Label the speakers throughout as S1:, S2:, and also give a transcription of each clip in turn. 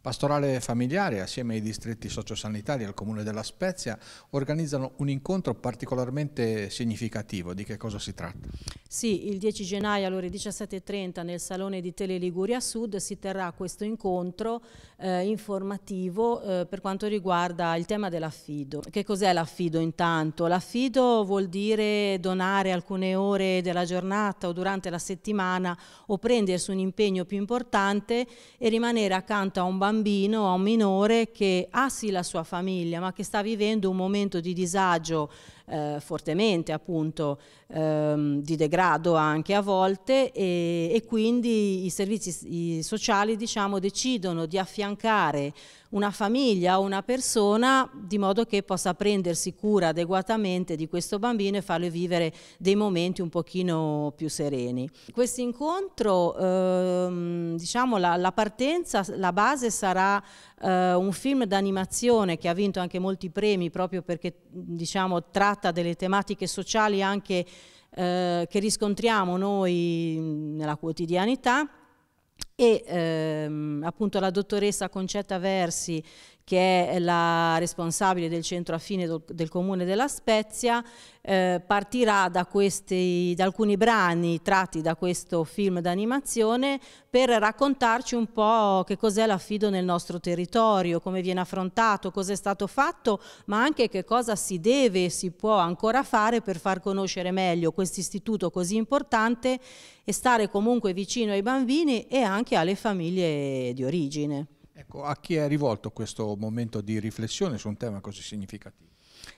S1: Pastorale Familiare, assieme ai distretti sociosanitari e al Comune della Spezia, organizzano un incontro particolarmente significativo. Di che cosa si tratta?
S2: Sì, il 10 gennaio alle ore 17.30 nel Salone di Tele Liguria Sud si terrà questo incontro eh, informativo eh, per quanto riguarda il tema dell'affido. Che cos'è l'affido intanto? L'affido vuol dire donare alcune ore della giornata o durante la settimana o prendersi un impegno più importante e rimanere accanto a un bambino bambino, a un minore che ha sì la sua famiglia ma che sta vivendo un momento di disagio eh, fortemente appunto ehm, di degrado anche a volte e, e quindi i servizi i sociali diciamo decidono di affiancare una famiglia o una persona di modo che possa prendersi cura adeguatamente di questo bambino e farlo vivere dei momenti un pochino più sereni. Questo incontro, ehm, diciamo la, la, partenza, la base sarà eh, un film d'animazione che ha vinto anche molti premi proprio perché diciamo tratta delle tematiche sociali anche eh, che riscontriamo noi nella quotidianità. E ehm, appunto la dottoressa Concetta Versi che è la responsabile del centro affine del comune della Spezia, eh, partirà da, questi, da alcuni brani tratti da questo film d'animazione per raccontarci un po' che cos'è l'affido nel nostro territorio, come viene affrontato, cosa è stato fatto, ma anche che cosa si deve e si può ancora fare per far conoscere meglio questo istituto così importante e stare comunque vicino ai bambini e anche alle famiglie di origine.
S1: Ecco, a chi è rivolto questo momento di riflessione su un tema così significativo?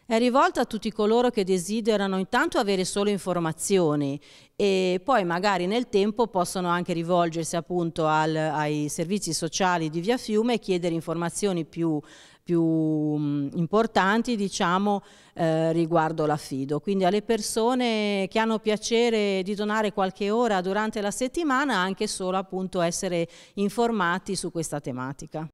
S2: È rivolto a tutti coloro che desiderano intanto avere solo informazioni e poi magari nel tempo possono anche rivolgersi appunto al, ai servizi sociali di Via Fiume e chiedere informazioni più, più mh, importanti diciamo eh, riguardo l'affido. Quindi alle persone che hanno piacere di donare qualche ora durante la settimana anche solo appunto essere informati su questa tematica.